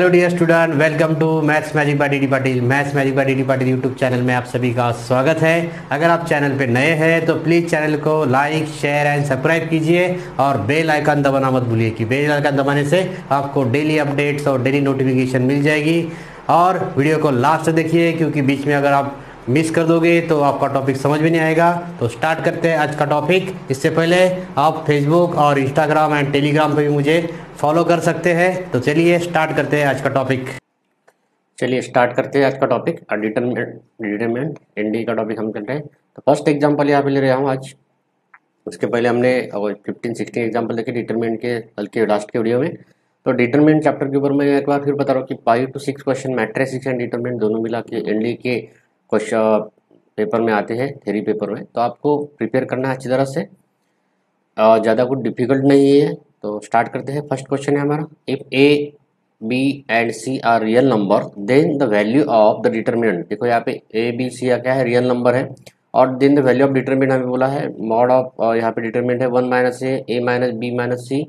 Hello dear student welcome to maths magic by D Patil maths magic by D Patil YouTube channel में आप सभी का स्वागत है। अगर आप चैनल पर नए हैं तो प्लीज़ चैनल को लाइक शेयर एंड सब्सक्राइब कीजिए और बेल आइकन दबाना मत भूलिए कि बेल आइकन दबाने से आपको डेली अपडेट्स और डेली नोटिफिकेशन मिल जाएगी। और वीडियो को लास्ट देखिए, क्योंकि बीच में अगर आप मिस कर दोगे तो आपका टॉपिक समझ में नहीं आएगा। तो स्टार्ट करते हैं आज का टॉपिक इससे पहले आप फेसबुक और इंस्टाग्राम एंड टेलीग्राम पे भी मुझे फॉलो कर सकते हैं। तो चलिए स्टार्ट करते हैं आज का टॉपिक चलिए स्टार्ट करते हैं आज का टॉपिक डिटरमेंट एनडी का टॉपिक हम करते हैं। तो फ़र्स्ट एग्जांपल यहाँ पे ले रहा हूँ आज। उसके पहले हमने फिफ्टीन सिक्सटीन एग्ज़ाम्पल देखे डिटरमेंट के हल्के लास्ट के वीडियो में। तो डिटरमेंट चैप्टर के ऊपर मैं एक बार फिर बता रहा हूँ कि five two six question matrix and determinant दोनों मिला के एनडी के क्वेश्चन पेपर में आते हैं थेरी पेपर में। तो आपको प्रिपेयर करना है अच्छी तरह से। ज़्यादा कुछ डिफ़िकल्ट नहीं है। तो स्टार्ट करते हैं। फ़र्स्ट क्वेश्चन है हमारा। If A B and C are real number then the value of the determinant देखो यहाँ पे ए बी सी क्या है? रियल नंबर है। और then the value of determinant हमें बोला है। मॉड ऑफ़ यहाँ पे डिटर्मिनेंट है। One minus A A minus B minus C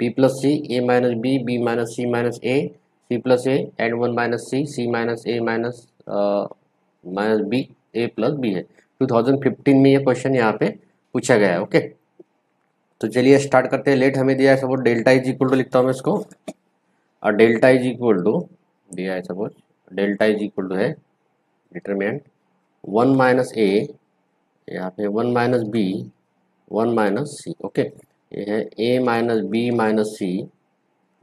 B plus C A minus B B minus C minus A C plus A and one minus C C minus A minus minus B A plus B है। 2015 में ये question यहाँ पे पूछा गया है okay तो चलिए स्टार्ट करते हैं। लेट हमें दिया है suppose delta is equal to लिखता हूँ मैं इसको। और डेल्टा इज़ इक्वल टू दिया है suppose delta is equal to है डिटरमिनेंट वन माइनस ए यहाँ पे one minus B one minus C okay ये है A minus B minus C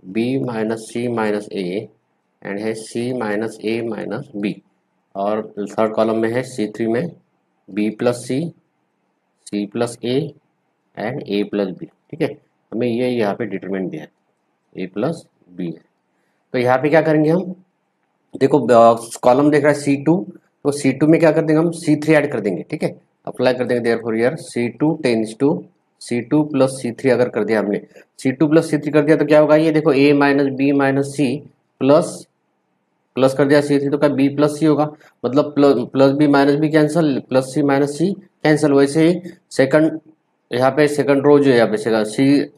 B minus C minus A and है C minus A minus B और third column में है C three में B plus C C plus A and A plus B ठीक है? हमें ये यहाँ पे डिटरमिनेंट दिया है। ए प्लस बी है। तो यहाँ पे क्या करेंगे हम? देखो कॉलम देख रहा है सी टू तो सी टू में क्या कर देंगे हम? सी थ्री ऐड कर देंगे, ठीक है? अप्लाई कर देंगे therefore here C two tends to C two plus C three अगर कर दिया हमने C two plus C three कर दिया तो क्या होगा? ये देखो A minus B minus C plus plus कर दिया, सी थ्री तो क्या बी प्लस सी होगा? मतलब plus B minus B cancel, plus C minus C cancel. वैसे ही सेकंड यहाँ पे सेकंड रो जो है, यहाँ पे सी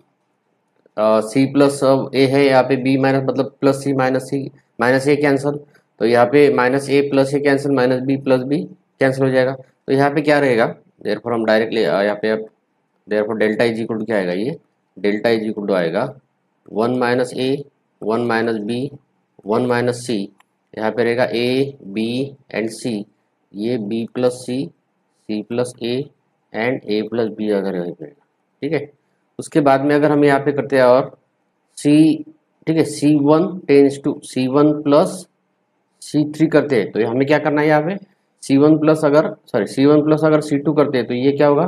सी प्लस ए है, यहाँ पे बी माइनस मतलब plus C minus C, minus A cancel. तो यहाँ पे minus A plus A cancel, minus B plus B cancel हो जाएगा। तो यहाँ पे क्या रहेगा? देर हम डायरेक्टली यहाँ पे therefore delta is equal to क्या आएगा ये? डेल्टा इज़ इक्वल टू आएगा। One minus A, one minus B, one minus C. यहाँ पे रहेगा ए बी एंड सी ये B plus C C plus A and A plus B अगर यहीं पे ठीक है? उसके बाद में अगर हम यहाँ पे करते हैं और सी ठीक है C one tends to C one plus C three करते हैं तो हमें क्या करना है यहाँ पे? सी वन प्लस अगर सॉरी सी वन प्लस अगर सी टू करते हैं तो ये क्या होगा?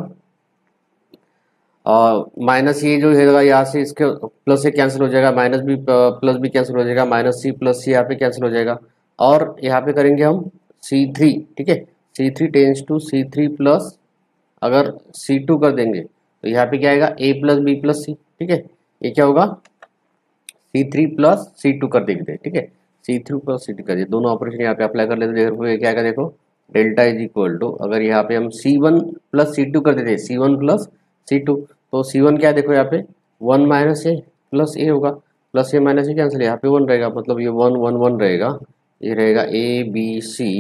माइनस ये जो है यहाँ से इसके प्लस से कैंसिल हो जाएगा माइनस भी प्लस भी कैंसिल हो जाएगा माइनस सी प्लस सी यहाँ पे कैंसिल हो जाएगा। और यहाँ पे करेंगे हम सी थ्री ठीक है? C three tends to C three plus अगर सी टू कर देंगे तो यहाँ पे क्या आएगा? A plus B plus C ठीक है? ये क्या होगा? C three plus C two कर देंगे, ठीक है? C three plus C two कर दिए दोनों ऑपरेशन यहाँ पे अप्लाई कर लेते देखो क्या आएगा? देखो डेल्टा इज़ इक्वल टू अगर यहाँ पे हम C one plus C two कर देते C one plus C two तो सी वन क्या देखो यहाँ पे one minus A plus A होगा। Plus A minus A cancel यहाँ पे वन रहेगा। मतलब ये वन वन वन रहेगा। ये रहेगा A B C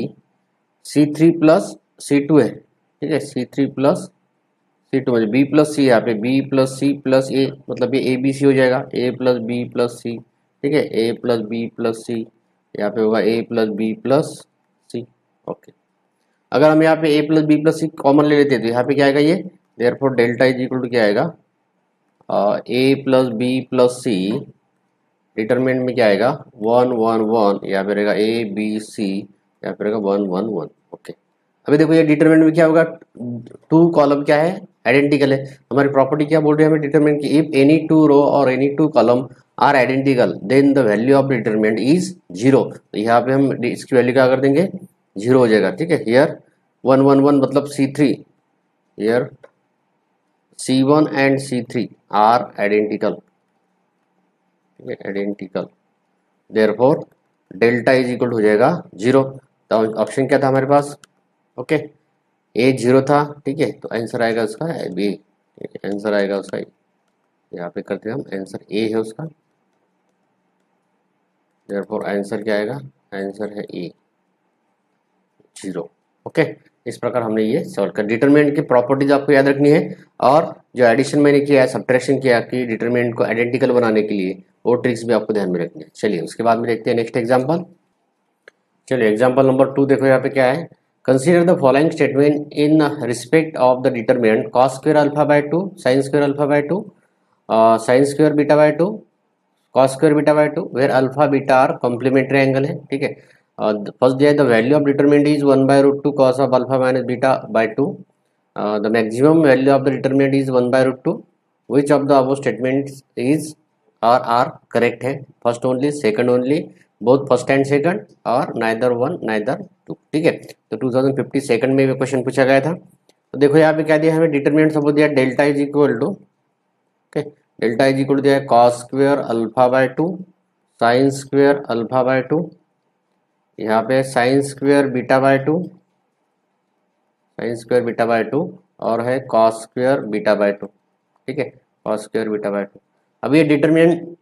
C three plus C two है। ठीक है? C three plus C two B plus C यहाँ पे। B plus C plus A मतलब ये ए बी सी हो जाएगा। A plus B plus C ठीक है? A plus B plus C यहाँ पे होगा A plus B plus C okay अगर हम यहाँ पे A plus B plus C common ले लेते हैं तो यहाँ पे क्या आएगा ये? Therefore delta is equal to क्या आएगा? A plus B plus C determinant में क्या आएगा? वन वन वन पे रहेगा ए बी सी पे रहेगा वन वन वन ओके अभी देखो ये डिटरमिनेंट में क्या होगा? टू कॉलम क्या है? आइडेंटिकल है. हमारी प्रॉपर्टी क्या बोल रही है? हमें डिटरमिनेंट की इफ़ एनी टू रो और any two column are identical then the value of determinant is zero यहाँ पे हम इसकी वैल्यू क्या कर देंगे? ज़ीरो हो जाएगा. ठीक है? हियर वन वन वन मतलब C three here C one and C three are identical है identical therefore delta is equal हो जाएगा ज़ीरो तो ऑप्शन क्या था हमारे पास? ओके ए ज़ीरो था, ठीक है? तो आंसर आएगा उसका बी आंसर आएगा उसका यहाँ पे करते हैं हम आंसर ए है उसका. देयरफॉर आंसर क्या आएगा? आंसर है ए ज़ीरो ओके इस प्रकार हमने ये सॉल्व कर डिटरमिनेंट की प्रॉपर्टीज़ आपको याद रखनी है और जो एडिशन मैंने किया है सब्ट्रैक्शन किया कि डिटरमिनेंट को आइडेंटिकल बनाने के लिए वो ट्रिक्स भी आपको ध्यान में रखनी है। चलिए, उसके बाद में देखते हैं नेक्स्ट एग्ज़ाम्पल चलिए एग्ज़ाम्पल नंबर टू देखो यहाँ पे क्या है। Consider the following statement in respect of the determinant cos square alpha by two sine square alpha by two sine square beta by two cos square beta by two where alpha beta are complementary angle है, ठीक है? First दिया the value of determinant is one by root two cos of alpha minus beta by two the maximum value of the determinant is one by root two which of the above statement is are are correct है। First only second only both first and second और neither one neither two ठीक है? तो 2050 second में भी question पूछा गया था। तो देखो, यहाँ पे क्या दिया हमें डिटर्मिनेंट सब दिया delta is equal to okay delta is equal दिया है cos square alpha by two sine square alpha by two यहाँ पे sine square beta by two sine square beta by two और है cos square beta by two ठीक है? Cos square beta by two अब ये डिटरमिनेंट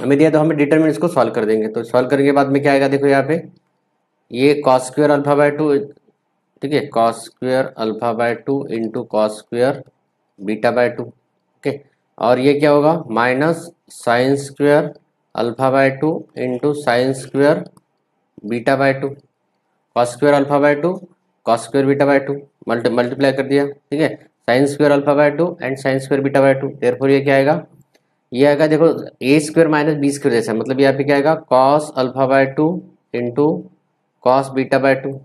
हमें दिया तो हमें डिटरमिनेंट इसको सॉल्व कर देंगे। तो सॉल्व करने के बाद में क्या आएगा देखो यहाँ पे। ये cos square alpha by two ठीक है? Cos square alpha by two into cos square beta by two okay और ये क्या होगा? Minus sine square alpha by two into sine square beta by two cos square alpha by two cos square beta by two multi multiply कर दिया, ठीक है? Sine square alpha by two and sine square beta by two therefore ये क्या आएगा? ये आएगा देखो A square minus B square जैसा मतलब यहाँ पे क्या आएगा? Cos alpha by two into cos beta by two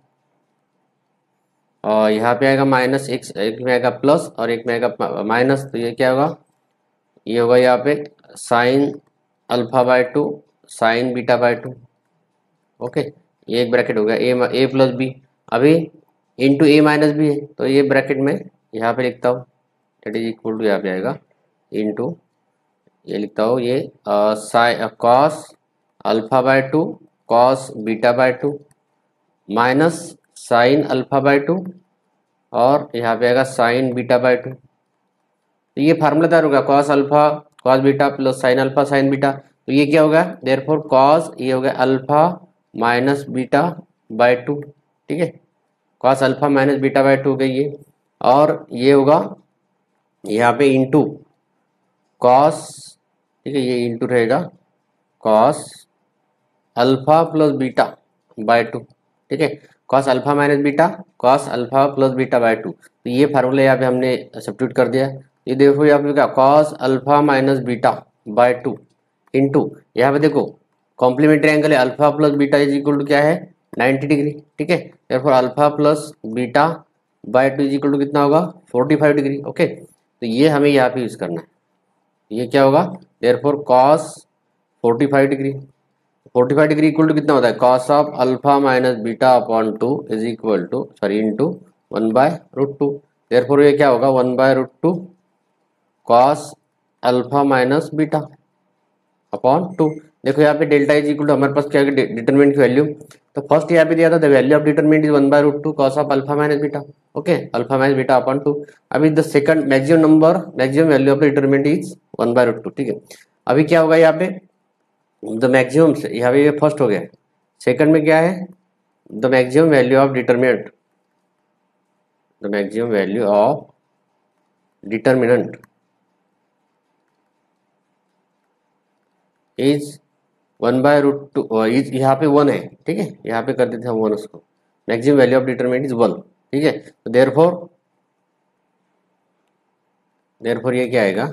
और यहाँ पे आएगा माइनस एक एक में आएगा प्लस और एक में आएगा माइनस तो ये क्या होगा? ये होगा यहाँ पे sine alpha by two sine beta by two okay ये एक ब्रैकेट हो गया ए ए प्लस बी अभी इंटू ए माइनस बी है तो ये ब्रैकेट में यहाँ पे लिखता हूँ डेट इज़ इक्वल टू यहाँ पे आएगा इंटू ये लिखता हूँ, ये cos alpha by two cos beta by two minus sine alpha by two और यहाँ पे आएगा साइन बीटा बाय टू तो ये फार्मूला तैयार होगा cos alpha cos beta plus sine alpha sine beta तो ये क्या होगा? देर फोर कॉस ये हो गया alpha minus beta by two ठीक है? Cos alpha minus beta by two हो गई ये। और ये होगा यहाँ पे इंटू कॉस ठीक है, ये इंटू रहेगा। Cos alpha plus beta by two ठीक है। Cos alpha minus beta cos alpha plus beta by two तो ये फार्मूला यहाँ पे हमने सब्सिट्यूट कर दिया। ये देखो यहाँ पे क्या cos alpha minus beta by two into यहाँ पे देखो कॉम्प्लीमेंट्री एंगल है alpha plus beta is equal to क्या है? 90 डिग्री ठीक है। Alpha plus beta by two is equal to कितना होगा? 45 डिग्री ओके तो ये हमें यहाँ पे यूज़ करना है। ये क्या होगा? Therefore cos forty five degree forty five degree equal to कितना होता है? Cos of alpha minus beta upon two is equal to sorry into one by root two therefore ये क्या होगा? One by root two cos alpha minus beta upon two देखो यहाँ पे delta is equal to हमारे पास क्या determinant की value तो फ़र्स्ट यहाँ पे दिया था the value of determinant is one by root two cos of alpha minus beta okay alpha minus beta upon two अभी the second maximum number maximum value of the determinant is one by root two ठीक है। अभी क्या होगा यहाँ पे? The maximum यहाँ पे फ़र्स्ट हो गया। सेकंड में क्या है? The maximum value of determinant the maximum value of determinant is one by root two यहाँ पे वन है, ठीक है? यहाँ पे कर देते हम वन उसको। Maximum value of determinant is one ठीक है? तो देर फोर देर फोर ये क्या आएगा?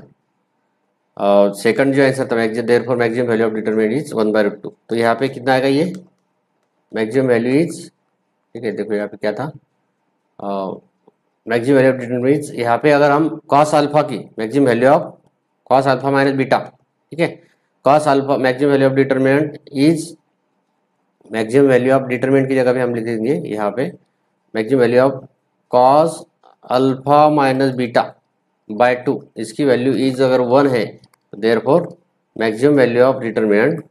सेकंड जो आंसर था maximum therefore maximum value of determinant is one by root two तो यहाँ पे कितना आएगा ये? मैक्सिमम वैल्यू इज़ ठीक है, देखो यहाँ पे क्या था? मैक्सिमम वैल्यू ऑफ़ डिटरमिनेंट यहाँ पे अगर हम कॉस अल्फ़ा की maximum value of cos alpha minus beta ठीक है? Cos alpha maximum value of determinant is maximum value of determinant की जगह पे हम लिख देंगे यहाँ पे। Maximum value of cos alpha minus beta by two इसकी वैल्यू इज़ अगर वन है therefore maximum value of determinant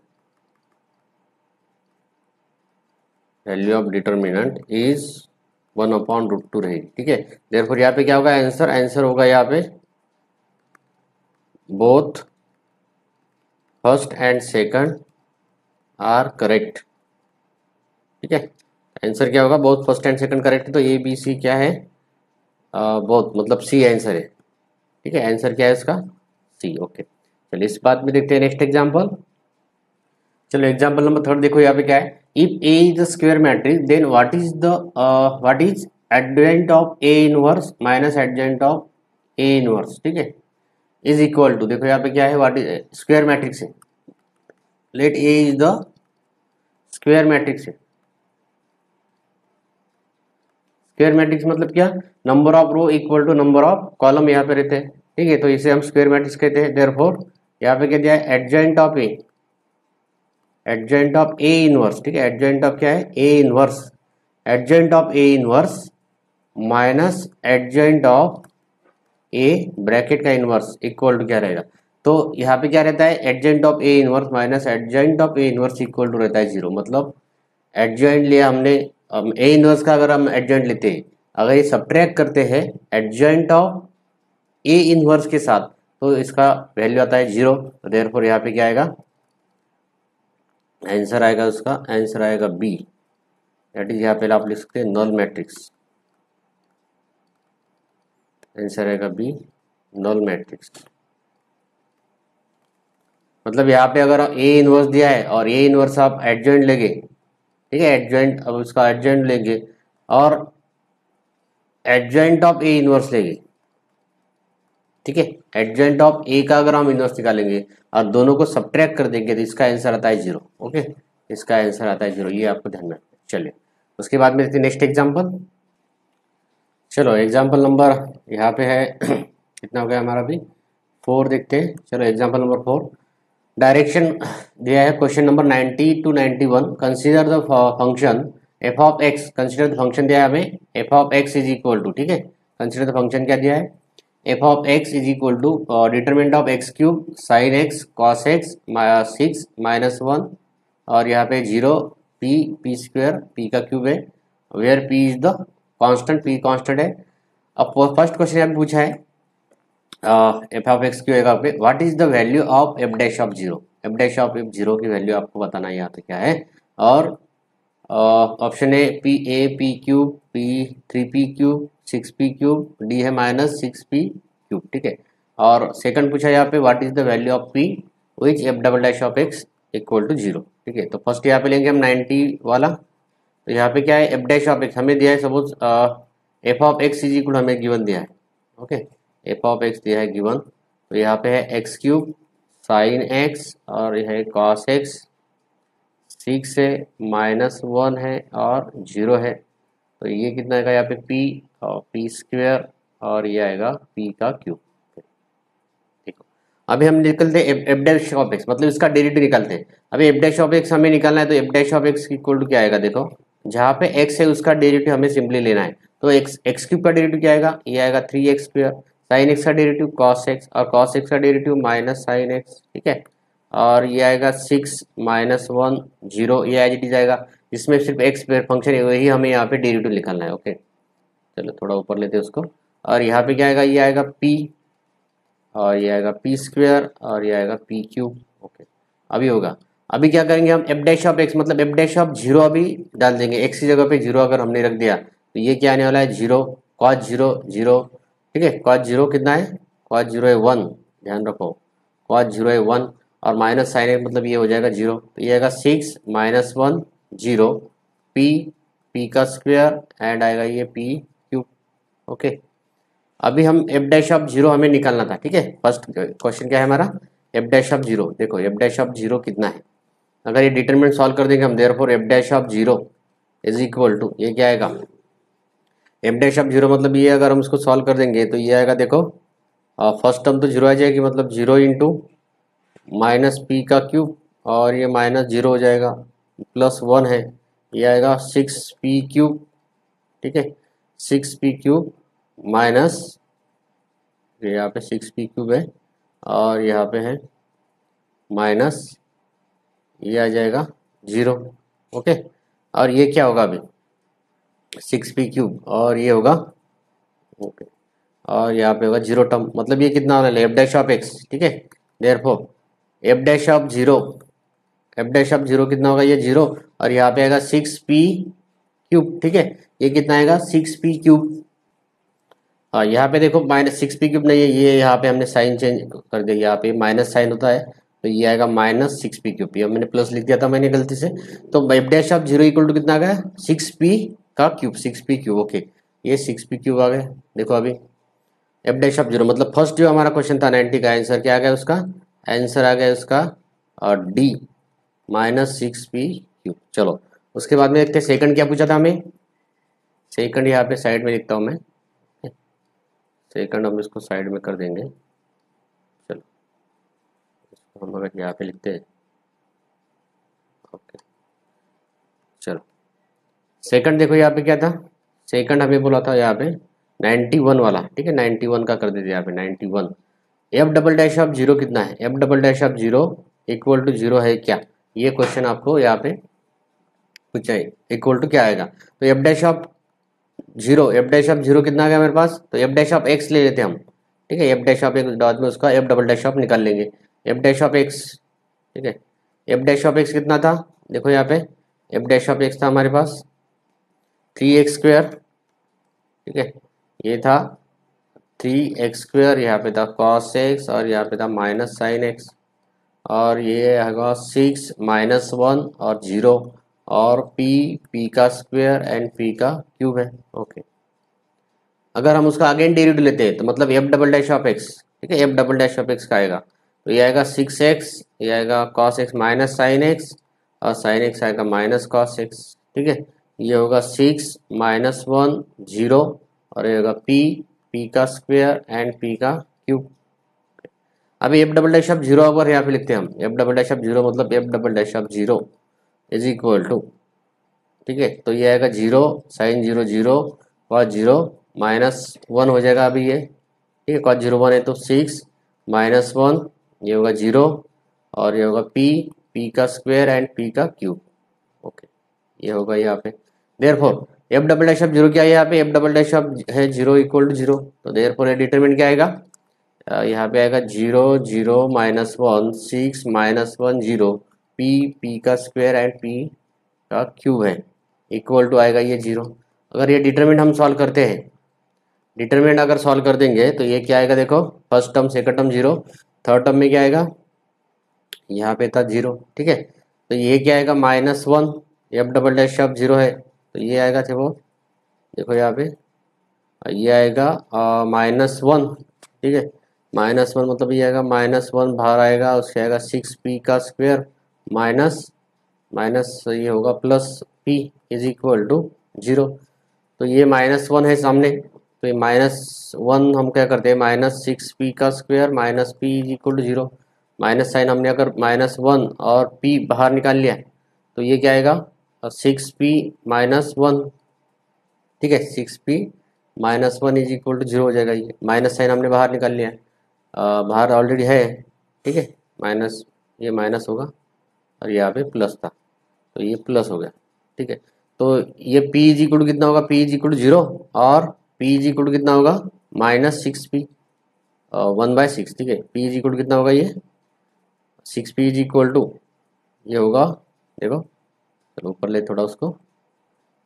value of determinant is one upon root two रहेगी ठीक है? देर फोर यहाँ पे क्या होगा? आंसर आंसर होगा यहाँ पे। Both first and second are correct. ठीक है? आंसर क्या होगा? बहुत फ़र्स्ट एंड सेकंड करेक्ट तो ए, बी, सी क्या है? बहुत मतलब सी आंसर है। ठीक है? आंसर क्या है इसका? C, okay. चलिए, इस बात में देखते हैं नेक्स्ट एग्ज़ाम्पल चलो एग्ज़ाम्पल नंबर थर्ड देखो, यहाँ पे क्या है? If A is the square matrix then what is the what is adjoint of A inverse minus adjoint of A inverse ठीक है? इज़ इक्वल टू देखो यहाँ पे क्या है व्हाट इज़ स्क्वायर मैट्रिक्स है। Let A is the square matrix है। Square matrix मतलब क्या? Number of row equal to number of column यहाँ पे रहते हैं। ठीक है तो इसे हम स्क्वायर मैट्रिक्स कहते हैं। देर फोर यहाँ पे क्या दिया है? Adjoint of A adjoint of A inverse ठीक है एडजेंट ऑफ़ क्या है? A inverse adjoint of A inverse minus adjoint of A bracket का इनवर्स इक्वल टू क्या रहेगा? तो यहाँ पे क्या रहता है? Adjoint of A inverse minus adjoint of A inverse equal to रहता है ज़ीरो मतलब एडजेंट लिया हमने ए इनवर्स का अगर हम एडजेंट लेते हैं, अगर ये सब्ट्रैक्ट करते हैं एडजेंट ऑफ़ ए इनवर्स के साथ तो इसका वैल्यू आता है ज़ीरो देर फोर यहाँ पे क्या आएगा? आंसर आएगा उसका आंसर आएगा बी दैट इज़ यहाँ पे आप लिख सकते हैं नॉल मैट्रिक्स आंसर आएगा बी नॉल मैट्रिक्स मतलब यहाँ पे अगर ए इनवर्स दिया है और ए इनवर्स आप एडजेंट लेंगे, ठीक है एडजॉइंट अब उसका एडजेंट लेंगे और एडजॉइंट ऑफ़ ए इनवर्स लेंगे, ठीक है एडजेंट ऑफ़ ए का अगर हम इनवर्स निकालेंगे और दोनों को सब्ट्रैक्ट कर देंगे तो इसका आंसर आता है ज़ीरो ओके इसका आंसर आता है ज़ीरो ये आपको ध्यान में चलिए, उसके बाद में नेक्स्ट एग्ज़ाम्पल चलो एग्ज़ाम्पल नंबर यहाँ पे है। कितना हो गया हमारा अभी? फोर देखते हैं। चलो एग्ज़ाम्पल नंबर फोर डायरेक्शन दिया है question number 90 to 91 consider the function f of x consider the function दिया है हमें। F of x is equal to ठीक है? कंसीडर द फ़ंक्शन क्या दिया है? F of x is equal to determinant of x cube sine x cos x six minus one और यहाँ पे zero p p square p का cube है। Where p is the constant p constant है। अब फ़र्स्ट क्वेश्चन यहाँ पूछा है एफ़ ऑफ़ एक्स क्यू आएगा पे what is the value of f dash of zero f dash of f zero की वैल्यू आपको बताना यहाँ पे क्या है। और option A P A P cube P three P cube six P cube D है माइनस सिक्स पी क्यूब ठीक है। और सेकंड पूछा यहाँ पे what is the value of P which f double dash of x equal to zero ठीक है तो फ़र्स्ट यहाँ पे लेंगे हम नाइन्टी वाला। तो यहाँ पे क्या है? एफ़ डैश ऑफ़ एक्स हमें दिया है suppose f of x is equal हमें गिवन दिया है। ओके एफ़ ऑफ़ एक्स दिया है गिवन तो यहाँ पे है एक्स क्यूब साइन एक्स और यह है कॉस एक्स सिक्स है माइनस वन है, और ज़ीरो है। तो ये कितना आएगा यहाँ पे? पी और पी स्क्वेयर और ये आएगा पी का क्यूब अभी हम निकलते हैं एफ़ डैश ऑफ़ एक्स मतलब इसका डेरिवेटिव निकालते हैं। अभी एफ़ डैश ऑफ़ एक्स हमें निकालना है तो f dash of x equal to क्या आएगा? देखो जहाँ पे एक्स है, उसका डेरिवेटिव हमें सिंपली लेना है। तो एक्स एक्स क्यूब का डेरिवेटिव क्या आएगा? ये आएगा three x square sine x का डेरिवेटिव कॉस एक्स और कॉस एक्स का डेरिवेटिव माइनस साइन एक्स ठीक है? और ये आएगा सिक्स माइनस वन ज़ीरो ये एज इट इज़ आएगा सिर्फ़ एक्स फ़ंक्शन है, वही हमें यहाँ पे डेरिवेटिव निकालना है ओके चलो, थोड़ा ऊपर लेते हैं उसको। और यहाँ पे क्या आएगा? ये आएगा पी और ये आएगा पी स्क्वेयर और ये आएगा पी क्यूब ओके अभी होगा। अभी क्या करेंगे हम? एफ़ डैश ऑफ़ एक्स मतलब एफ़ डैश ऑफ़ ज़ीरो अभी डाल देंगे। एक्स की जगह पे ज़ीरो अगर हमने रख दिया तो ये क्या आने वाला है? ज़ीरो कॉस ज़ीरो ज़ीरो ठीक है? कॉस ज़ीरो कितना है? कॉस ज़ीरो है वन ध्यान रखो। कॉस ज़ीरो है वन और माइनस साइन है मतलब ये हो जाएगा ज़ीरो तो ये आएगा six minus one zero P P का स्क्वेयर एंड आएगा ये पी क्यूब ओके अभी हम एफ़ डैश ऑफ़ ज़ीरो हमें निकालना था, ठीक है? फ़र्स्ट क्वेश्चन क्या है हमारा? एफ़ डैश ऑफ़ ज़ीरो देखो एफ़ डैश ऑफ़ ज़ीरो कितना है? अगर ये डिटरमिनेंट सॉल्व कर देंगे हम therefore f dash of zero is equal to ये क्या आएगा? एफ़ डैश ऑफ़ ज़ीरो मतलब ये अगर हम इसको सॉल्व कर देंगे तो ये आएगा, देखो फ़र्स्ट टर्म तो ज़ीरो आ जाएगी मतलब ज़ीरो इंटू माइनस पी का क्यूब और ये माइनस ज़ीरो हो जाएगा प्लस वन है, ये आएगा सिक्स पी क्यूब ठीक है? सिक्स पी क्यूब माइनस यहाँ पे सिक्स पी क्यूब है, और यहाँ पे है माइनस ये आ जाएगा ज़ीरो, ओके? और ये क्या होगा अभी? सिक्स पी क्यूब, और ये होगा, ओके। और यहाँ पे होगा ज़ीरो टर्म मतलब ये कितना होने एफ़ डैश ऑफ़ एक्स ठीक है? Therefore f dash of zero f dash of zero कितना होगा? ये ज़ीरो, और यहाँ पे आएगा सिक्स पी क्यूब, ठीक है? ये कितना आएगा? Six P cube. हाँ यहाँ पे देखो, माइनस सिक्स पी क्यूब नहीं है, ये यहाँ पे हमने साइन चेंज कर दिया, यहाँ पे माइनस साइन होता है तो ये आएगा माइनस सिक्स पी क्यूब ये मैंने प्लस लिख दिया था मैंने गलती से। तो f dash of zero equal to कितना आ गया? सिक्स पी का cube, six P cube, okay. ये सिक्स पी क्यूब आ गया। देखो अभी। एफ़ डैश ऑफ़ ज़ीरो मतलब फ़र्स्ट जो हमारा क्वेश्चन था नाइन्टी का, आंसर क्या आ गया उसका? आंसर आ गया उसका और D, minus six P cube. चलो, उसके बाद में देखते सेकंड, क्या पूछा था हमें? सेकंड यहाँ पे साइड में लिखता हूँ मैं। सेकंड हम इसको साइड में कर देंगे। इसको हम अगर यहाँ पे लिखते हैं। ओके चलो। सेकंड देखो यहाँ पे क्या था? सेकंड हमें बोला था यहाँ पे 91 वाला। ठीक है? 91 का कर देते यहाँ पे 91 f double dash of zero कितना है? F double dash of zero equal to zero है क्या? ये क्वेश्चन आपको यहाँ पे पूछा है इक्वल टू क्या आएगा? तो f dash of zero f dash of zero कितना आ गया मेरे पास? तो एफ़ डैश ऑफ़ एक्स ले लेते हम। ठीक है? एफ़ डैश ऑफ़ एक्स बाद में उसका एफ़ डबल डैश ऑफ़ निकाल लेंगे। एफ़ डैश ऑफ़ एक्स ठीक है? एफ़ डैश ऑफ़ एक्स कितना था? देखो यहाँ पे एफ़ डैश ऑफ़ एक्स था हमारे पास थ्री एक्स स्क्वेयर ठीक है? ये था थ्री एक्स स्क्वेयर यहाँ पे था कॉस एक्स और यहाँ पे था माइनस साइन एक्स और ये होगा सिक्स माइनस वन और ज़ीरो और p p का स्क्वेयर एंड p का क्यूब है ओके अगर हम उसका अगेन डेरिवेटिव लेते हैं तो मतलब f double dash of x ठीक है? F double dash of x का आएगा। तो ये आएगा सिक्स एक्स ये आएगा cos x minus sine x और साइन एक्स आएगा माइनस कॉस एक्स ठीक है? ये होगा सिक्स माइनस वन ज़ीरो और ये होगा पी पी का स्क्वेयर एंड पी का क्यूब अभी f double dash of zero अगर यहाँ पे लिखते हैं हम f double dash of zero मतलब f double dash of zero is equal to ठीक है? तो ये आएगा zero sine zero zero cos zero minus one हो जाएगा अभी ये, ठीक है? कॉस ज़ीरो वन है तो सिक्स माइनस वन ये होगा ज़ीरो और ये होगा पी पी का स्क्वायर एंड पी का क्यूब। ओके, ये होगा यहाँ पे। Therefore f double dash of zero क्या है यहाँ पे? एफ़ डबल डैश ऑफ़ है ज़ीरो इक्वल टू ज़ीरो। तो देर फोर डिटरमिनेंट क्या आएगा? यहाँ पे आएगा zero zero minus one six minus one zero. P P का स्क्वायर एंड पी का क्यूब है। इक्वल टू आएगा ये ज़ीरो। अगर ये डिटरमिनेंट हम सॉल्व करते हैं डिटरमिनेंट अगर सॉल्व कर देंगे तो ये क्या आएगा देखो? First term second term zero. Third term में क्या आएगा? यहाँ पे था ज़ीरो ठीक है? तो ये क्या आएगा? Minus one f double dash of zero है। तो ये आएगा देखो देखो यहाँ पे, ये आएगा माइनस वन ठीक है? माइनस वन मतलब ये आएगा माइनस वन बाहर आएगा उसके आएगा सिक्स पी का स्क्वेयर माइनस माइनस ये होगा plus P is equal to zero तो ये माइनस वन है सामने। तो ये माइनस वन हम क्या करते हैं? माइनस सिक्स पी का square minus P is equal to zero. Minus sign हमने अगर माइनस वन और पी बाहर निकाल लिया तो ये क्या आएगा? Six P minus one. ठीक है, six P minus one is equal to zero हो जाएगा ये। माइनस साइन हमने बाहर निकाल लिया बाहर ऑलरेडी है। ठीक है, माइनस, ये माइनस होगा। और यहाँ पे प्लस था। तो ये प्लस हो गया। ठीक है तो ये पी इज़ इक्वल कितना होगा? P is equal zero. और पी इज़ इक्वल कितना होगा? Minus six P one by six ठीक है? पी इज़ इक्वल कितना होगा ये? Six P is equal to ये होगा, देखो, चलो ऊपर ले थोड़ा उसको।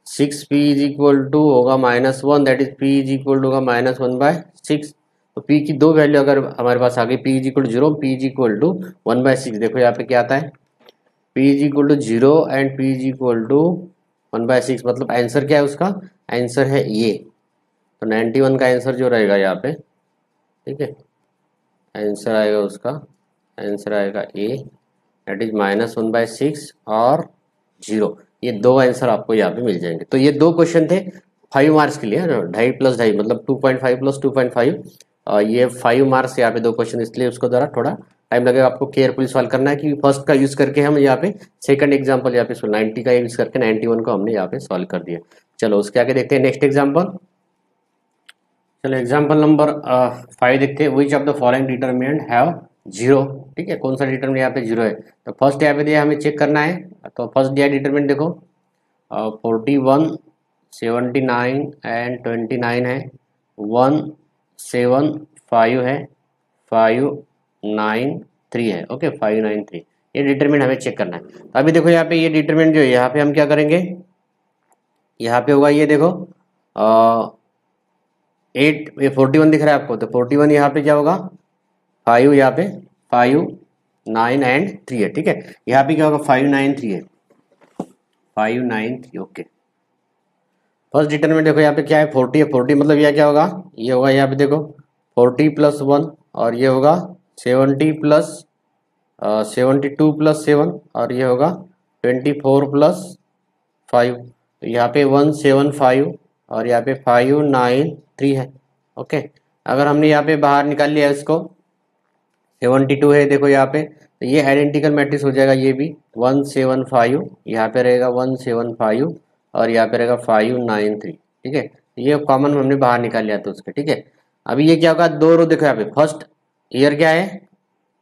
Six P is equal to होगा minus one that is P is equal to होगा माइनस वन बाय सिक्स तो पी की दो वैल्यू अगर हमारे पास आ गई P is equal zero P is equal to one by six देखो यहाँ पे क्या आता है? P is equal to zero and P is equal to one by six मतलब आंसर क्या है उसका? आंसर है ये तो नाइन्टी वन का आंसर जो रहेगा यहाँ पे, ठीक है? आंसर आएगा उसका आंसर आएगा A that is minus one by six और ज़ीरो ये दो आंसर आपको यहाँ पे मिल जाएँगे। तो ये दो क्वेश्चन थे फाइव मार्क्स के लिए ढाई प्लस ढाई मतलब two point five plus two point five ये फाइव मार्क्स यहाँ पे दो क्वेश्चन इसलिए उसको द्वारा थोड़ा टाइम लगेगा। आपको केयरफुल सॉल्व करना है कि फ़र्स्ट का यूज़ करके हम यहाँ पे सेकंड एग्जांपल यहाँ पे नाइन्टी का यूज़ करके नाइन्टी वन को हमने यहाँ पे सॉल्व कर दिया। चलो उसके आगे देखते हैं नेक्स्ट एग्ज़ाम्पल चलो एग्ज़ाम्पल नंबर फाइव देखते हैं। Which of the following determinant have zero ठीक है, कौन सा डिटर्मिनेंट यहाँ पे ज़ीरो है? तो फ़र्स्ट यहाँ पे दिया हमें चेक करना है। तो फ़र्स्ट दिया डिटर्मिनेंट देखो। Forty one seventy nine and twenty nine है। वन सेवन फाइव है। फाइव नाइन थ्री है। ओके फाइव नाइन थ्री ये डिटरमिनेंट हमें चेक करना है। तो अभी देखो यहाँ पे ये डिटरमिनेंट जो है, यहाँ पे हम क्या करेंगे? यहाँ पे होगा ये देखो। एट, ये फोर्टी वन दिख रहा है आपको तो फोर्टी वन यहाँ पे क्या होगा? फाइव यहाँ पे फाइव नाइन एंड थ्री है, ठीक है? यहाँ पे क्या होगा? फाइव नाइन थ्री है। Five nine three okay first determinant देखो यहाँ पे क्या है? फोर्टी है फोर्टी मतलब यह क्या होगा? ये होगा यहाँ पे देखो फोर्टी प्लस वन और ये होगा seventy plus seventy two plus seven और ये होगा ट्वेंटी फोर प्लस फाइव यहाँ पे वन सेवन फाइव और यहाँ पे फाइव नाइन थ्री है, ओके? अगर हमने यहाँ पे बाहर निकाल लिया इसको सेवेंटी टू है, देखो यहाँ पे तो ये आइडेंटिकल मैट्रिक्स हो जाएगा ये भी वन सेवन फाइव यहाँ पे रहेगा वन सेवन फाइव और यहाँ पे रहेगा फाइव नाइन थ्री ठीक है? ये कॉमन हमने बाहर निकाल लिया था उसके, ठीक है? अभी ये क्या होगा, दो रो देखो यहाँ पे फ़र्स्ट ईयर क्या है?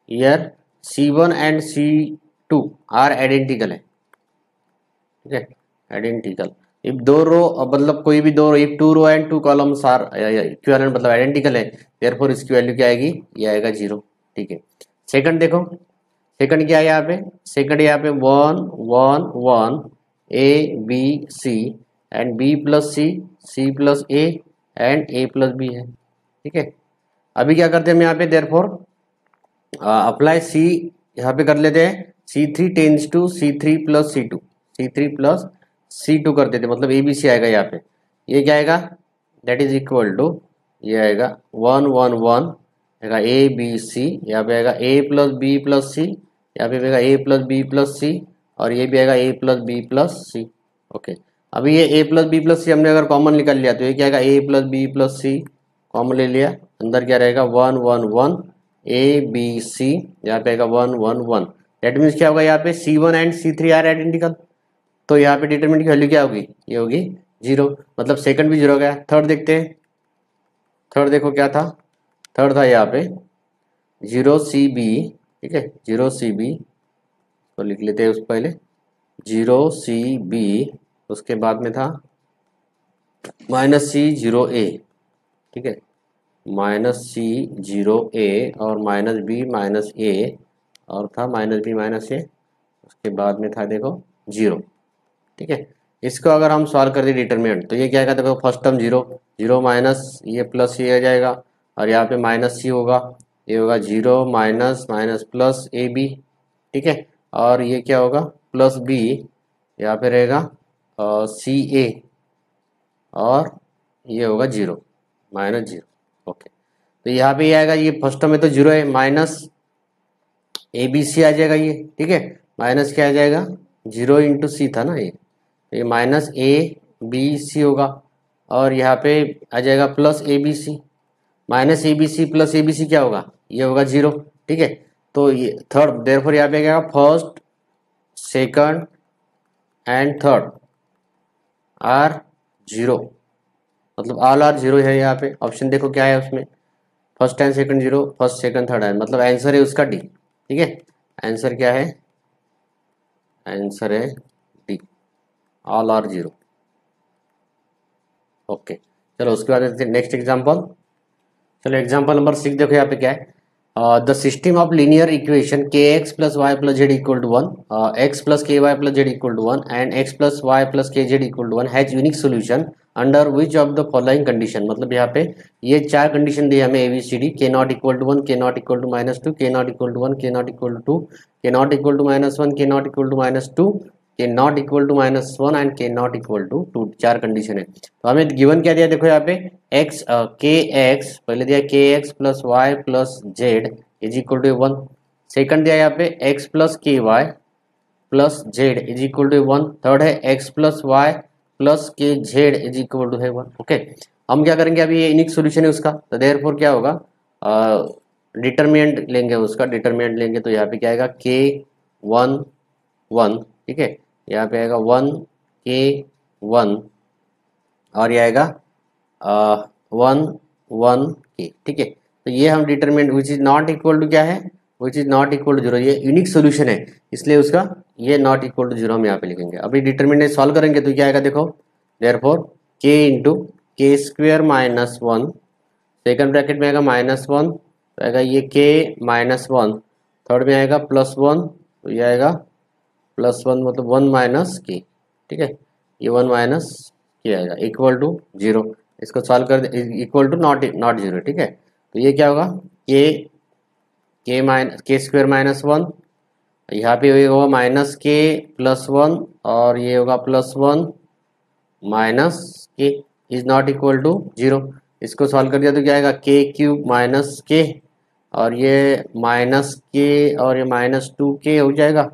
Here C one and C two are identical है, ठीक है? आइडेंटिकल इफ़ दो रो मतलब कोई भी दो row if two row and two columns are equivalent मतलब आइडेंटिकल है देयरफॉर इसकी वैल्यू क्या आएगी? ये आएगा ज़ीरो ठीक है। सेकंड देखो सेकंड क्या है यहाँ पे? सेकंड यहाँ पे one one one A B C and B plus C C plus A and A plus B है, ठीक है। अभी क्या करते हैं हम यहाँ पे? देर फोर अप्लाई सी यहाँ पे कर लेते हैं C three tends to C three plus C two C three plus C two कर देते मतलब ए बी सी आएगा यहाँ पे। ये क्या आएगा? दैट इज़ इक्वल टू ये आएगा वन वन वन आएगा ए बी सी यहाँ पे आएगा A plus B plus C यहाँ पे आएगा A plus B plus C और ये भी आएगा A plus B plus C okay अभी ये A plus B plus C हमने अगर कॉमन निकाल लिया तो ये क्या आएगा? A plus B plus C common ले लिया। अंदर क्या रहेगा? One one one A B C यहाँ पे आएगा one one one that means क्या होगा यहाँ पे? C one and C three are identical तो यहाँ पे डिटरमिनेंट की वैल्यू क्या होगी? ये होगी ज़ीरो मतलब सेकंड भी ज़ीरो गया। थर्ड देखते हैं। थर्ड देखो क्या था? थर्ड था यहाँ पे ज़ीरो सी बी ठीक है? ज़ीरो सी बी तो लिख लेते हैं उस पहले। ज़ीरो सी बी उसके बाद में था माइनस सी ज़ीरो ए ठीक है? माइनस सी ज़ीरो ए और माइनस बी माइनस ए और था माइनस बी माइनस ए उसके बाद में था देखो ज़ीरो ठीक है? इसको अगर हम सॉल्व कर दें डिटर्मिनेंट तो ये क्या कहते देखो first term zero zero minus ये प्लस ये आ जाएगा, और यहाँ पे माइनस सी होगा, ये होगा zero minus minus plus A B ठीक है? और ये क्या होगा? प्लस बी यहाँ पे रहेगा सी ए और ये होगा ज़ीरो माइनस ज़ीरो ओके तो यहाँ पे ये आएगा, ये फ़र्स्ट टर्म में तो ज़ीरो है माइनस ए बी सी आ जाएगा ये, ठीक है? माइनस क्या आ जाएगा? ज़ीरो इंटू सी था ना ये। ये माइनस ए बी सी होगा। और यहाँ पे आ जाएगा plus A B C minus A B C plus A B C क्या होगा? ये होगा ज़ीरो ठीक है? तो ये थर्ड देर फोर यहाँ पे क्या first second and third are zero मतलब ऑल आर ज़ीरो है यहाँ पे। ऑप्शन देखो क्या है उसमें। First and second zero first second third है। मतलब आंसर है उसका डी ठीक है? आंसर क्या है? आंसर है ऑल आर ज़ीरो ओके चलो, उसके बाद नेक्स्ट एग्जांपल चलो एग्जांपल नंबर सिक्स देखो यहाँ पे क्या है। The system of linear equation K x plus y plus z equal to one x plus K y plus z equal to one and x plus y plus K z equal to one has unique solution under which of the following condition मतलब यहाँ पे ये चार condition दी हमें A B C D के not equal to one k not equal to minus two k not equal to one k not equal to two k not equal to minus one k not equal to minus two k not equal to minus one and k not equal to two चार condition है। तो हमें given क्या दिया देखो यहाँ पे x के एक्स पहले दिया के x plus y plus z is equal to one second दिया यहाँ पे x plus k y plus z is equal to one third है x plus y plus k z is equal to है one okay हम क्या करेंगे अभी? ये यूनिक सोल्यूशन है उसका। तो देर फोर क्या होगा? डिटर्मिनेंट लेंगे उसका। डिटर्मिनेंट लेंगे तो यहाँ पे क्या आएगा? के वन वन ठीक है? यहाँ पे आएगा वन के वन, और ये आएगा वन वन के ठीक है? तो ये हम determinant which is not equal to क्या है? Which is not equal to zero ये यूनिक सोल्यूशन है, इसलिए उसका ये नॉट इक्वल टू ज़ीरो हम यहाँ पे लिखेंगे। अभी डिटरमिनेंट सॉल्व करेंगे तो क्या आएगा देखो? There four k into k square minus one second bracket में आएगा माइनस वन तो आएगा ये के माइनस वन थर्ड में आएगा प्लस वन तो ये आएगा प्लस वन मतलब वन माइनस के, ठीक है? ये वन माइनस के आएगा, इक्वल टू ज़ीरो। इसको सॉल्व कर दे, equal to not not zero, ठीक है? तो ये क्या होगा? के के माइनस के स्क्वेयर माइनस वन, यहाँ पे होगा माइनस के प्लस वन, और ये होगा plus one minus k is not equal to zero. इसको सॉल्व कर दिया तो क्या आएगा? के क्यूब माइनस के और ये माइनस के और ये माइनस टू के हो जाएगा।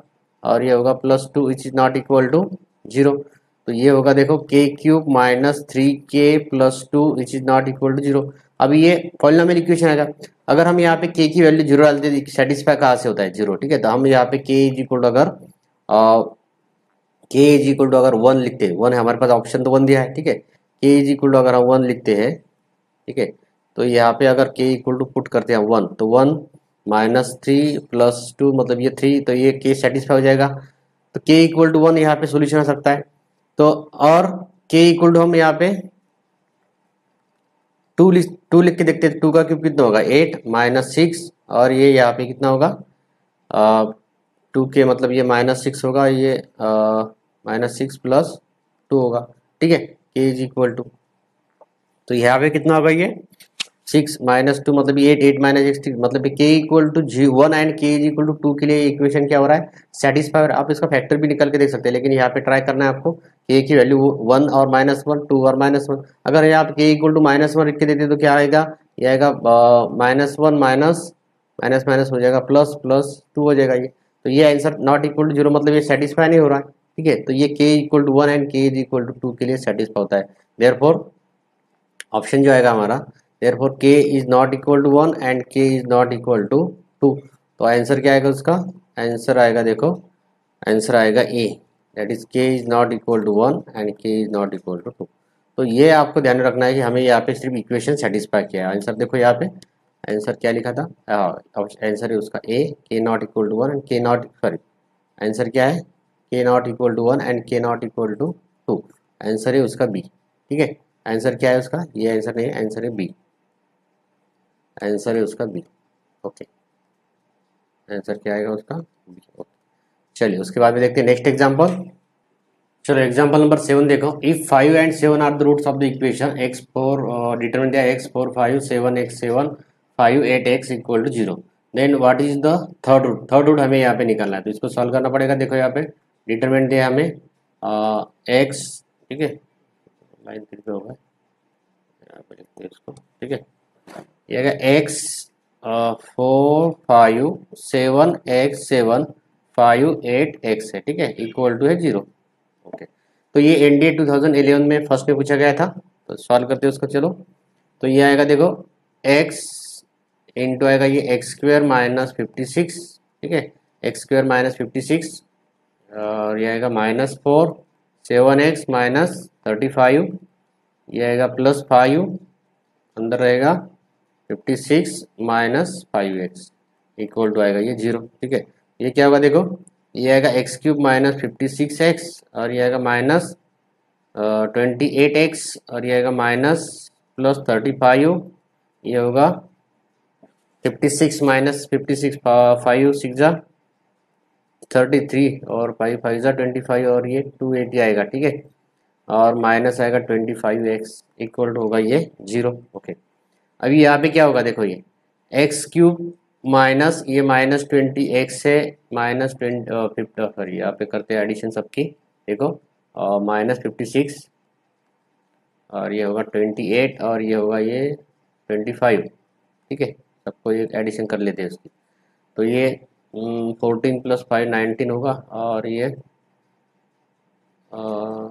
और ये होगा plus two which is not equal to zero तो ये होगा देखो k cube minus three k plus two which is not equal to zero अभी ये पॉलिनोमियल इक्वेशन आएगा। अगर हम यहाँ पे के की वैल्यू ज़ीरो डालते हैं सेटिस्फाई कहाँ से होता है? ज़ीरो ठीक है? तो हम यहाँ पे के इज़ इक्वल टू अगर के इज़ इक्वल टू अगर वन लिखते हैं। वन है, हमारे पास ऑप्शन तो वन दिया है, ठीक है? के इज़ इक्वल टू अगर हम वन लिखते हैं, ठीक है? तो यहाँ पे अगर के इक्वल टू पुट करते हैं वन तो one minus three plus two मतलब ये थ्री तो ये के सेटिस्फाई हो जाएगा। तो के इक्वल टू वन यहाँ पे सोल्यूशन आ सकता है। तो और के इक्वल टू हम यहाँ पे टू लिख टू लिख के देखते हैं। टू का क्यूब कितना होगा? एट माइनस सिक्स और ये यहाँ पे कितना होगा? टू के मतलब ये माइनस सिक्स होगा, ये माइनस सिक्स प्लस टू होगा। ठीक है? के इज़ इक्वल टू तो यहाँ पे कितना होगा ये? सिक्स माइनस टू मतलब eight eight minus x six मतलब k equal to ji one and k is equal to two के लिए इक्वेशन क्या हो रहा है? सेटिस्फाई आप इसका फैक्टर भी निकल के देख सकते हैं, लेकिन यहाँ पे ट्राई करना है आपको। के की वैल्यू वन और माइनस वन टू और माइनस वन अगर यहाँ पे के इक्वल टू माइनस वन लिख के देते तो क्या आएगा? ये आएगा minus one minus minus minus हो जाएगा प्लस प्लस टू हो जाएगा ये। तो ये answer not equal to zero मतलब ये सेटिस्फाई नहीं हो रहा है, ठीक है? तो ये k equal to one and k is equal to two के लिए सेटिस्फाई होता है। देयर ऑप्शन जो आएगा हमारा therefore, k is not equal to one and k is not equal to two तो आंसर क्या आएगा उसका? आंसर आएगा देखो। आंसर आएगा a that is k is not equal to one and k is not equal to two तो ये आपको ध्यान रखना है कि हमें यहाँ पे सिर्फ़ इक्वेशन सेटिस्फाई किया है। आंसर देखो यहाँ पे। आंसर क्या लिखा था? आंसर है उसका a k not equal to one and k not sorry answer क्या है? K not equal to one and k not equal to two answer है उसका बी ठीक है? आंसर क्या है उसका? ये आंसर नहीं है आंसर है बी आंसर है उसका बी। ओके। आंसर क्या आएगा उसका? बी। ओके। चलिए, उसके बाद में देखते हैं नेक्स्ट एग्जांपल चलो एग्जांपल नंबर सेवन देखो। If five and seven are the roots of the equation x four determinant दिया x four five seven x seven five eight x equal to zero then what is the third root third root हमें यहाँ पे निकालना है। तो इसको solve करना पड़ेगा देखो यहाँ पे। डिटरमिनेंट दिया हमें एक्स ठीक है? लाइन थ्री पे होगा। यहाँ पे लिखते हैं इसको, ठीक है? X four five seven x seven five eight x है, ठीक है? इक्वल टू है ज़ीरो ओके तो ये एन डी ए में फ़र्स्ट में पूछा गया था तो सॉल्व करते हैं उसको, चलो। तो ये आएगा, देखो एक्स इंटू आएगा ये x square minus fifty six ठीक है? X square minus fifty six और ये आएगा minus four seven x minus thirty five ये आएगा प्लस फाइव अंदर रहेगा fifty six minus five x equal to आएगा ये ज़ीरो ठीक है? ये क्या होगा देखो? ये आएगा x cube minus fifty six x और ये आएगा माइनस ट्वेंटी एट एक्स और ये आएगा माइनस प्लस थर्टी फाइव ये होगा fifty six minus fifty six five six जा थर्टी थ्री और फाइव फाइव जा ट्वेंटी फाइव और ये टू एटी आएगा, ठीक है? और माइनस आएगा ट्वेंटी फाइव एक्स इक्वल होगा ये ज़ीरो ओके अभी यहाँ पे क्या होगा देखो ये एक्स क्यूब माइनस ये माइनस ट्वेंटी एक्स है माइनस ट्वेंटी फिफ्टी सॉरी यहाँ पे करते हैं एडिशन सबकी देखो माइनस फिफ्टी सिक्स और ये होगा ट्वेंटी एट और ये होगा ये ट्वेंटी फाइव ठीक है सबको ये एडिशन कर लेते हैं उसकी। तो ये फोर्टीन प्लस फाइव नाइनटीन होगा और ये आ,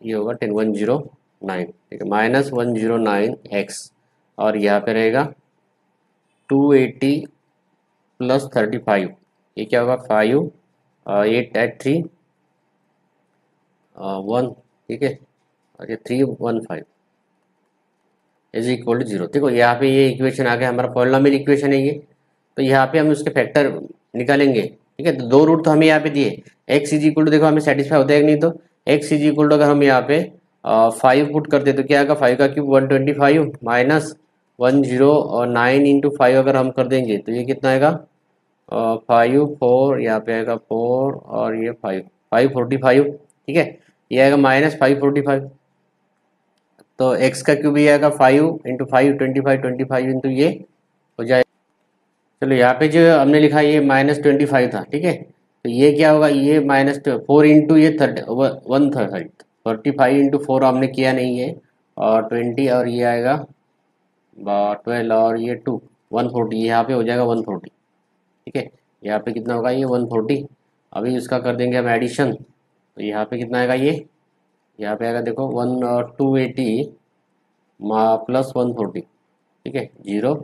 ये होगा टेन वन ज़ीरो नाइन ठीक है minus one zero nine x और यहाँ पे रहेगा two eighty plus thirty five ये क्या होगा? Five eight eight three one ठीक है? और ये three one five is equal to zero देखो, यहाँ पे ये इक्वेशन आ गया, हमारा पॉलिनोमियल इक्वेशन है ये। तो यहाँ पे हम उसके फैक्टर निकालेंगे, ठीक है? तो दो रूट तो हमें यहाँ पे दिए। एक्स इज़ इक्वल टू देखो, हमें सेटिस्फाई होता है कि नहीं? तो एक्स इज़ इक्वल टू अगर हम यहाँ पे फाइव पुट करते तो क्या आएगा? फाइव का cube one twenty five minus one zero और नाइन इंटू फाइव अगर हम कर देंगे तो ये कितना आएगा? फाइव, फोर, यहाँ पे आएगा फोर और ये फाइव। फाइव फोर्टी फाइव, ठीक है? ये आएगा माइनस फाइव फोर्टी फाइव। तो एक्स का क्यूब ये आएगा five into five, twenty five twenty five into ये हो जाए। चलो, यहाँ पे जो हमने लिखा ये माइनस ट्वेंटी फाइव था, ठीक है? तो ये क्या होगा? ये माइनस फोर इंटू ये thirty one thirty thirty five into four हमने किया नहीं है। और ट्वेंटी और ये आएगा ट्वेल्व और ये टू वन फोर्टी यहाँ पे हो जाएगा वन फोर्टी ठीक है? यहाँ पे कितना होगा ये वन फोर्टी अभी इसका कर देंगे हम एडिशन तो यहाँ पे कितना आएगा ये? यहाँ पे आएगा देखो one two eighty plus one forty ठीक है? ज़ीरो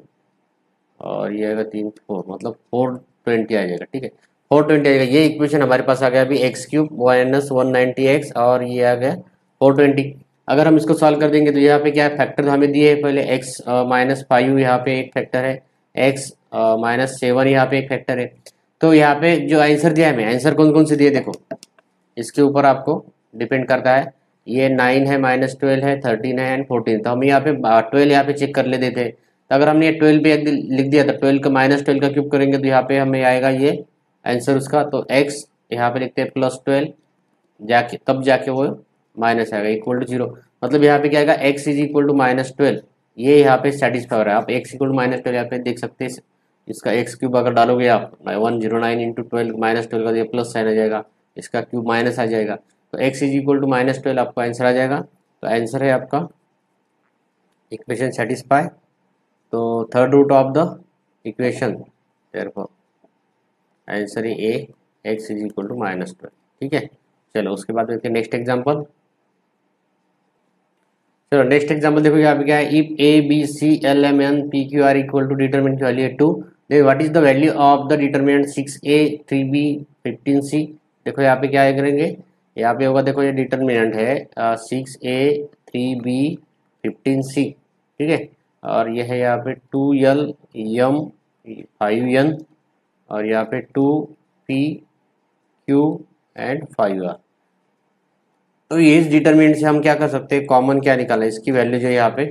और ये आएगा तीन फोर मतलब फोर ट्वेंटी आ जाएगा, ठीक है? फोर ट्वेंटी आ जाएगा ये इक्वेशन हमारे पास आ गया अभी x cube minus one ninety x और ये आ गया फोर ट्वेंटी अगर हम इसको सॉल्व कर देंगे तो यहाँ पे क्या है? फैक्टर हमें दिए है पहले एक्स माइनस फाइव यहाँ पे एक फैक्टर है। एक्स माइनस सेवन यहाँ पे एक फैक्टर है। तो यहाँ पे जो आंसर दिया है हमें आंसर कौन कौन से दिए देखो, इसके ऊपर आपको डिपेंड करता है। ये नाइन है माइनस ट्वेल्व है थर्टीन है एंड फोर्टीन तो हम यहाँ पे ट्वेल्व यहाँ पे चेक कर लेते थे। तो अगर हमने ट्वेल्व पे लिख दिया था ट्वेल्व का माइनस ट्वेल्व का क्यूब करेंगे तो यहाँ पे हमें आएगा ये आंसर उसका। तो एक्स यहाँ पे लिखते हैं प्लस ट्वेल्व जाके, तब जाके वो माइनस आएगा इक्वल टू ज़ीरो मतलब यहाँ पे क्या आएगा x is equal to minus twelve ये यहाँ पे सेटिस्फाई हो रहा है। आप x equal to minus twelve यहाँ पे देख सकते हैं। इसका एक्स क्यूब अगर डालोगे आप one zero nine into twelve minus twelve का प्लस साइन आ जाएगा। इसका क्यूब माइनस आ जाएगा। तो x is equal to minus twelve आपका आंसर आ जाएगा। तो आंसर है आपका इक्वेशन सेटिस्फाई तो third root of the equation therefore answer a x is equal to minus twelve ठीक है? चलो, उसके बाद देखते हैं नेक्स्ट एग्जांपल चलो नेक्स्ट एग्जांपल देखो यहाँ पे क्या है? If a b c l m n p q r equal to determinant value two देखो what is the value of the determinant six a three b fifteen c देखो, यहाँ पे क्या करेंगे? यहाँ पे होगा, देखो, ये डिटरमिनेंट है six a three b fifteen c ठीक है? और यह है यहाँ पे two l m five n और यहाँ पे two p q and five r तो इस डिटर्मिनेंट से हम क्या कर सकते हैं? कॉमन क्या निकाला इसकी वैल्यू जो है यहाँ पे,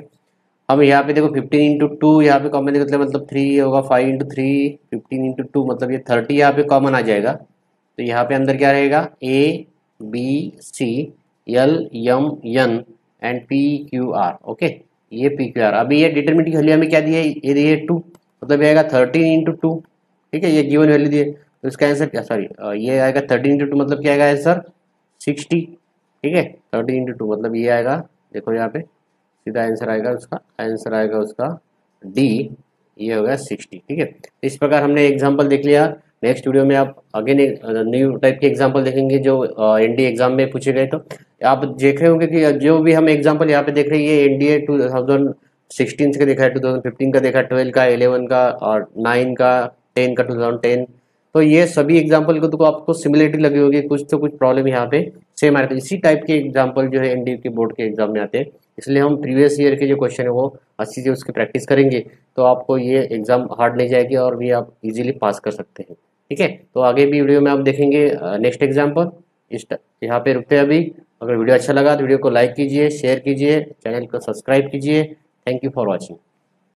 हम यहाँ पे देखो फिफ्टीन इंटू टू यहाँ पे कॉमन निकलते मतलब थ्री होगा five into three fifteen into two मतलब ये थर्टी यहाँ पे कॉमन आ जाएगा। तो यहाँ पे अंदर क्या रहेगा? A b c l m n and p q r okay ये पी क्यू आर अभी ये डिटर्मिनेंट की वैल्यू हमें क्या दी है? ये दी है टू मतलब ये आएगा थर्टीन इंटू टू ठीक है? ये गिवन वैल्यू दिए तो इसका आंसर क्या? सॉरी ये आएगा थर्टीन इंटू टू मतलब क्या आएगा आंसर सिक्सटी ठीक है? थर्टीन इंटू टू मतलब ये आएगा, देखो यहाँ पे, सीधा आंसर आएगा उसका आंसर आएगा उसका डी ये होगा सिक्सटी ठीक है? इस प्रकार हमने एग्ज़ाम्पल देख लिया। नेक्स्ट वीडियो में आप अगेन एक न्यू टाइप के एग्ज़ाम्पल देखेंगे जो एन डी एग्ज़ाम में पूछे गए। तो आप देख रहे होंगे कि जो भी हम एग्ज़ाम्पल यहाँ पे देख रहे हैं, ये N D A two thousand sixteen का देखा है टू थाउज़ेंड फिफ्टीन का देखा है ट्वेल्व का इलेवन का, और नाइन का टेन का टू थाउज़ेंड टेन तो ये सभी एग्ज़ाम्पल को तो आपको सिमिलरिटी लगी होगी, कुछ तो कुछ प्रॉब्लम यहाँ पे सेम आ रहे इसी टाइप के एग्ज़ाम्पल जो है एनडीए के बोर्ड के एग्ज़ाम में आते हैं। इसलिए हम प्रीवियस ईयर के जो क्वेश्चन है वो अच्छी से उसकी प्रैक्टिस करेंगे तो आपको ये एग्ज़ाम हार्ड नहीं जाएगी और भी आप इजीली पास कर सकते हैं। ठीक है? तो आगे भी वीडियो में आप देखेंगे नेक्स्ट एग्ज़ाम्पल इस यहाँ पे रुकते हैं अभी। अगर वीडियो अच्छा लगा तो वीडियो को लाइक कीजिए शेयर कीजिए चैनल को सब्सक्राइब कीजिए। Thank you for watching